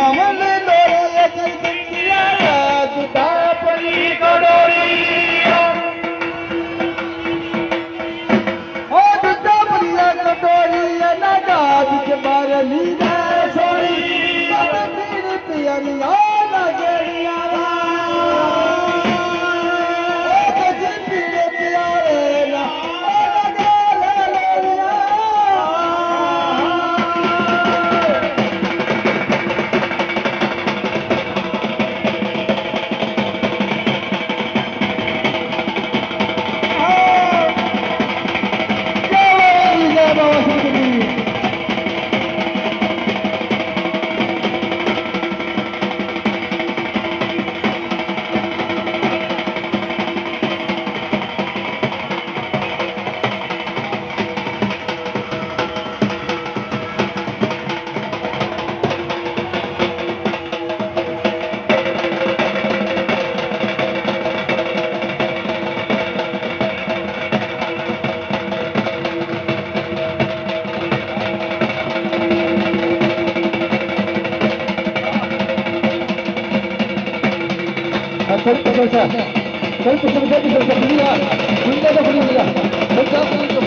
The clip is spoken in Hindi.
我们。जलसा कल कुछ जलसा मिला उनका तो मिला